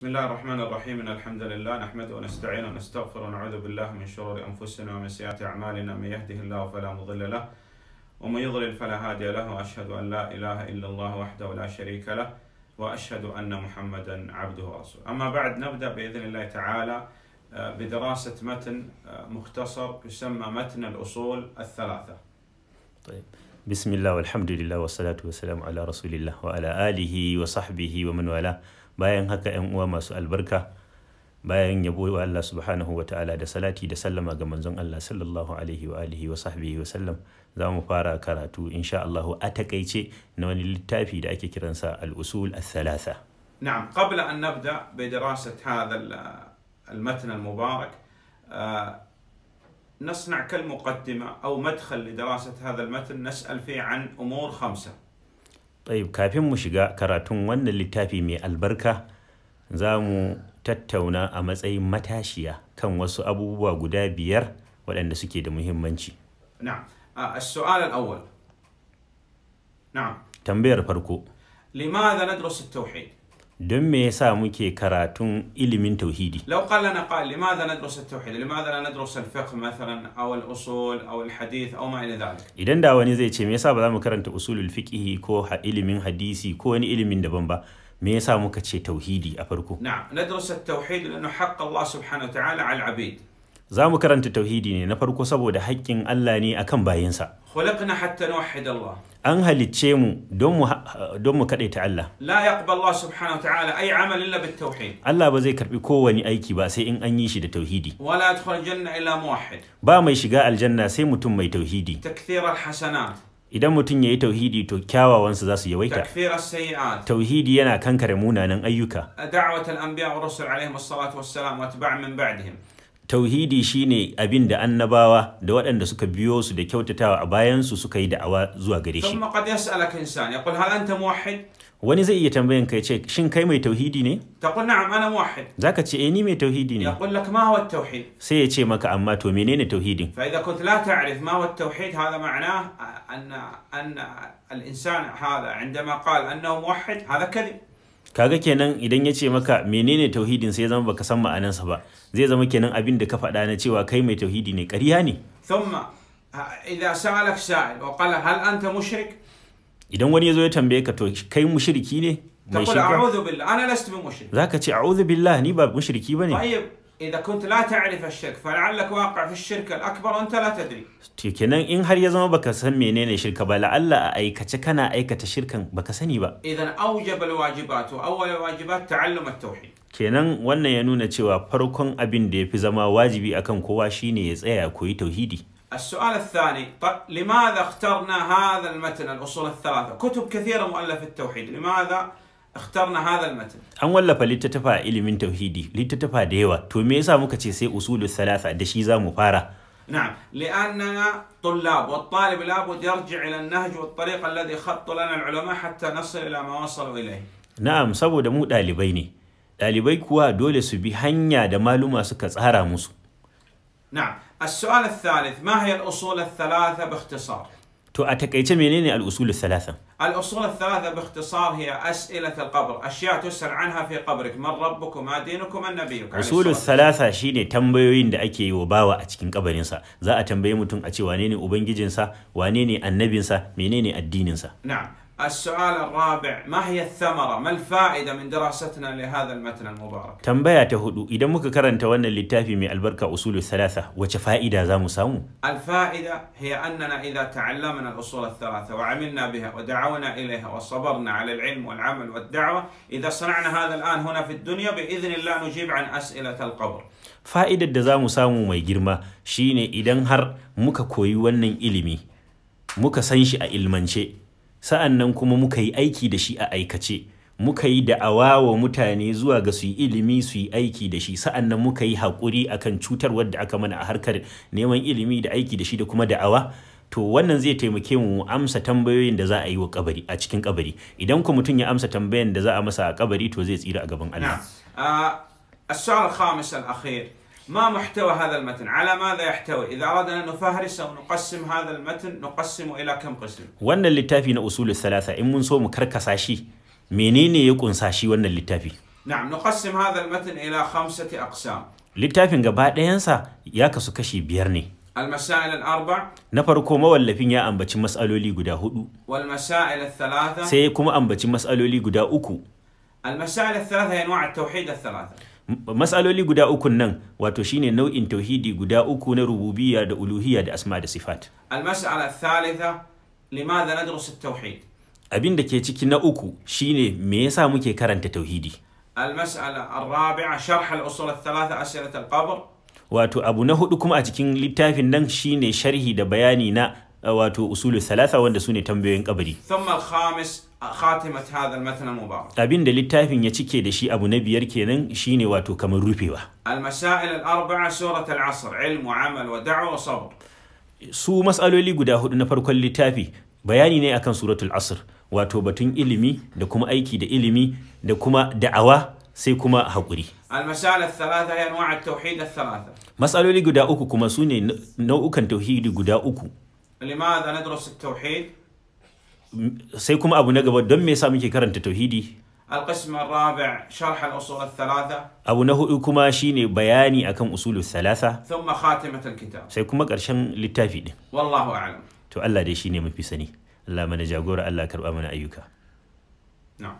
بسم الله الرحمن الرحيم إن الحمد لله نحمده ونستعينه ونستغفره ونعوذ بالله من شرور أنفسنا ومن سيئات أعمالنا من يهده الله فلا مضل له ومن يضلل فلا هادي له وأشهد أن لا إله إلا الله وحده لا شريك له وأشهد أن محمدا عبده ورسوله أما بعد نبدأ بإذن الله تعالى بدراسة متن مختصر يسمى متن الأصول الثلاثة طيب بسم الله والحمد لله والصلاة والسلام على رسول الله وعلى آله وصحبه ومن والاه bayan haka ‘yan uwa masu albarka bayan yabo wa Allah subhanahu wa ta'ala da salati da sallama ga manzon Allah sallallahu alaihi wa alihi wa sahbihi wa sallam za mu fara karatu insha Allah a takaice na wani littafi da ake kiransa al-usul al-thalatha نعم قبل أن نبدأ بدراسة هذا ال- المتن المبارك آه، نصنع كالمقدمة أو مدخل لدراسة هذا المتن نسأل فيه عن أمور خمسة Kafin mu shiga karatun wannan littafi mai albarka za mu tattauna a matsayin matashiya kan wasu abubuwa guda biyar waɗanda suke da muhimmanci. Tambayar farko. Limadha nadrusu tauhid don me yasa muke karatun ilimin tauhidi لو قال لنا قال لماذا ندرس التوحيد؟ لماذا لا ندرس الفقه مثلا أو الأصول أو الحديث أو ما إلى ذلك؟ idan da wani zai ce me yasa ba za mu karanta usulul fiqhi ko ha- ilimin hadisi ko wani ilimin daban ba me yasa muka ce tauhidi a farko نعم ندرس التوحيد لأنه حق الله سبحانه وتعالى على العبيد za mu karanta tauhidi ne na farko saboda haƙƙin Allah ne akan bayinsa خلقنا حتى نوحد الله an halicce mu don mu ha- don mu kaɗaita Allah لا يقبل الله سبحانه وتعالى أي عمل إلا بالتوحيد Allah ba zai karbi kowane aiki ba sai in an yi shi da tauhidi ولا يدخل الجنة إلا موحد ba mai shiga aljanna sai mutum mai tauhidi تكثير الحسنات idan mutum ya yi tauhidi to kyawawansa za su yawaita تكفير السيئات tauhidi yana kankare munanan ayyuka دعوة الأنبياء والرسل عليهم الصلاة والسلام وأتباع من بعدهم tauhidi shine abin da annabawa da waɗanda suka biyo su da kyautatawa a bayansu suka yi da'awa zuwa gare shi ثم قد يسألك إنسان يقول هل أنت موحد؟ wani zai iya tambayan ka ya ce shin kai mai tauhidi ne تقول نعم أنا موحد zaka ce eh ni mai tauhidi ne يقول لك ما هو التوحيد؟ sai ya ce maka amma to menene tauhidin فإذا كنت لا تعرف ما هو التوحيد هذا معناه أن أن الإنسان هذا عندما قال أنه موحد هذا كذب kaga kenan idan ya ce maka menene tauhidin sai zama baka san ma'anansa ba. Zai zama kenan abin da ka faɗa na cewa kai mai tauhidi ne. Ƙarya ne. Thumma idza sa'alak sa'il wa qala hal anta mushrik? Idan wani ya zo ya tambaye ka to kai mushriki ne? Mai shirka? Taqul a'udhu billah. Ana lastu bi mushrik zaka ce a'udhu billah ni ba mushriki ba ne tayyib. إذا كنت لا تعرف الشرك فلعلك واقع في الشرك الأكبر وأنت لا تدري. kenan in har ya zama baka san menene shirka ba la'alla a aikace kana aikata shirkan baka sani ba إذا أوجب الواجبات وأول الواجبات تعلم التوحيد. kenan wannan ya nuna cewa farkon abin da ya fi zama wajibi akan kowa shine ya tsaya ya koyi tauhidi السؤال الثاني طيب لماذا اخترنا هذا المتن الأصول الثلاثة؟ كتب كثيرة مؤلفة التوحيد لماذا اخترنا هذا المتن. ان والله فليتتفى علم التوحيد ليتتفى دهوا تو me yasa muka ce sai usul salasa? Da shi zamu fara. نعم لاننا طلاب والطالب لابد يرجع إلى النهج والطريق الذي خط لنا العلماء حتى نصل إلى ما وصلوا اليه نعم saboda mu dalibai ne. Dalibai kuwa dole su bi hanya da maluma suka tsara musu. نعم السؤال الثالث ما هي الاصول الثلاثه باختصار to a takaice menene al-usulul thalatha الأصول الثلاثة باختصار هي أسئلة القبر أشياء تسأل عنها في قبرك من ربك وما دينك ومن نبيك عليه usulul الصلاة thalatha shine tambayoyin da ake yi wa bawa a cikin kabarinsa za a tambaye mutum a ce wane ne ubangijinsa wane ne annabinsa menene addininsa نعم السؤال الرابع ما هي الثمرة؟ ما الفائدة من دراستنا لهذا المتن المبارك؟ تنبيا تهدو. إذا مك كرنت وأنا للتافي من البركة أصول الثلاثة وشفائدة زامو سامو الفائدة هي أننا إذا تعلمنا الأصول الثلاثة وعملنا بها ودعونا إليها وصبرنا على العلم والعمل والدعوة إذا صنعنا هذا الآن هنا في الدنيا بإذن الله نجيب عن أسئلة القبر. فائدة دزامو سامو ما يجرم شيني إذا هر مك كوي وأنا إلمي مك سنشي إلمنشي. san shi a ilmance sa'an nan kuma muka yi aiki da shi a aikace muka yi da'awa wa mutane zuwa ga su yi ilimi su yi aiki da shi sa'an nan muka yi haƙuri akan cutar wadda aka mana a harkar neman ilimi da aiki da shi da kuma da'awa to wannan zai taimake mu mu amsa tambayoyin da za a yi wa kabari a cikin kabari idan ku mutum ya amsa tambayan da za a masa a kabari to zai tsira a gaban Allah نعم آه السؤال الخامس الأخير ما محتوى هذا المتن على ماذا يحتوي إذا أردنا أن نفهرس أو نقسم هذا المتن نقسمه إلى كم قسم wannan littafi na usulul thalatha in mun so mu karkasa shi menene ya kunsa shi wannan littafi نعم نقسم هذا المتن إلى خمسة أقسام littafin gaba ɗayansa ya kasu kashi biyar ne المسائل الأربع na farko mawallafin ya ambaci matsaloli guda hudu والمسائل الثلاثة sai kuma ambaci matsaloli guda uku المسائل الثلاثة هي أنواع التوحيد الثلاثة M- matsaloli guda ukun nan wato shine nau'in tauhidi guda uku na rububiyya da uluhiyya da asma da sifat. Al-mas'ala thalitha limadha nadrus at-tauhid. Abin da ke ciki na uku shine me yasa muke karanta tauhidi? Al-mas'ala ar-rabi'a sharh al-usul ath-thalatha as'ilat al-qabr. Wato abu na huɗu kuma a cikin littafin nan shine sharhi da bayani na Eh, wato usulul salasa wanda su ne tambayoyin kabari. Abin da littafin ya cike da shi abu na biyar kenan shine wato kamar rufewa. Su matsaloli guda huɗu na farkon littafi bayani ne akan suratul asr wato batun ilimi da kuma aiki da ilimi da kuma da'awa sai kuma haƙuri. Matsaloli guda uku kuma su ne nau'ukan tauhidi guda uku. لماذا ندرس التوحيد sai kuma abu na gaba don me yasa muke karanta tauhidi القسم الرابع شرح الأصول الثلاثة abu na hudu kuma shine bayani akan usulul thalatha ثم خاتمة الكتاب sai kuma ƙarshen littafi din والله أعلم to Allah dai shine mafi sani Allah mana jagora Allah karba mana ayyuka نعم